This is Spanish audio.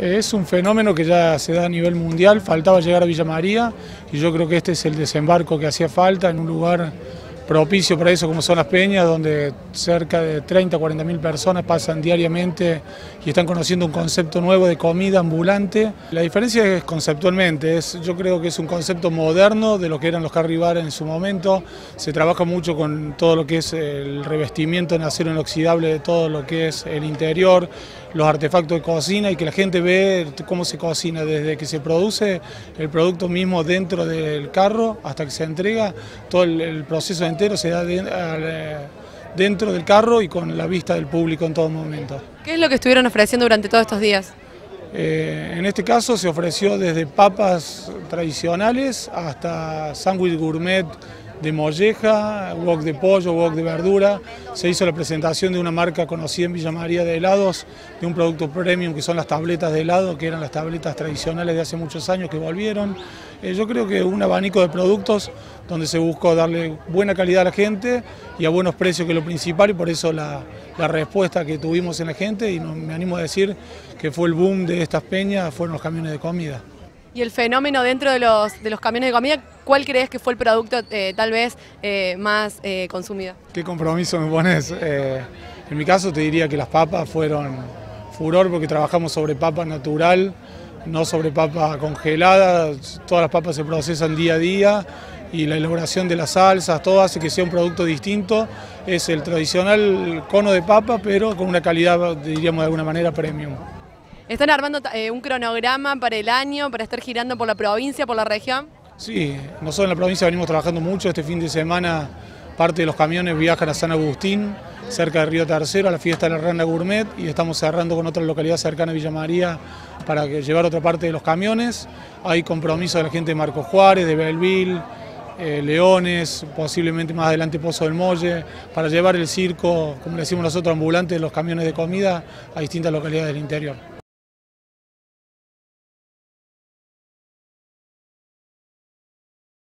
Es un fenómeno que ya se da a nivel mundial, faltaba llegar a Villa María y yo creo que este es el desembarco que hacía falta en un lugar propicio para eso como son las peñas, donde cerca de 30 40 mil personas pasan diariamente y están conociendo un concepto nuevo de comida ambulante. La diferencia es conceptualmente, es, yo creo que es un concepto moderno de lo que eran los carribares en su momento, se trabaja mucho con todo lo que es el revestimiento en acero inoxidable de todo lo que es el interior, los artefactos de cocina y que la gente ve cómo se cocina desde que se produce el producto mismo dentro del carro hasta que se entrega, todo el, proceso entero se da dentro del carro y con la vista del público en todo momento. ¿Qué es lo que estuvieron ofreciendo durante todos estos días? Eh, en este caso se ofreció desde papas tradicionales hasta sándwich gourmet de molleja, wok de pollo, wok de verdura. Se hizo la presentación de una marca conocida en Villa María de helados, de un producto premium que son las tabletas de helado, que eran las tabletas tradicionales de hace muchos años que volvieron. Eh, yo creo que un abanico de productos donde se buscó darle buena calidad a la gente y a buenos precios, que es lo principal, y por eso la, respuesta que tuvimos en la gente, y me animo a decir que fue el boom de estas peñas, fueron los camiones de comida. Y el fenómeno dentro de los, de los camiones de comida, ¿cuál crees que fue el producto eh, tal vez eh, más eh, consumido? ¿Qué compromiso me pones? en mi caso te diría que las papas fueron furor porque trabajamos sobre papa natural, no sobre papa congelada, todas las papas se procesan día a día y la elaboración de las salsas, todo hace que sea un producto distinto. Es el tradicional cono de papa, pero con una calidad, diríamos de alguna manera, premium. ¿Están armando eh, un cronograma para el año, para estar girando por la provincia, por la región? Sí, nosotros en la provincia venimos trabajando mucho. Este fin de semana parte de los camiones viajan a San Agustín, cerca de Río Tercero, a la fiesta de la Rana Gourmet y estamos cerrando con otra localidad cercana a Villa María para llevar otra parte de los camiones. Hay compromiso de la gente de Marco Juárez, de Belville, eh, Leones, posiblemente más adelante Pozo del Molle, para llevar el circo, como le decimos nosotros, ambulante los camiones de comida a distintas localidades del interior.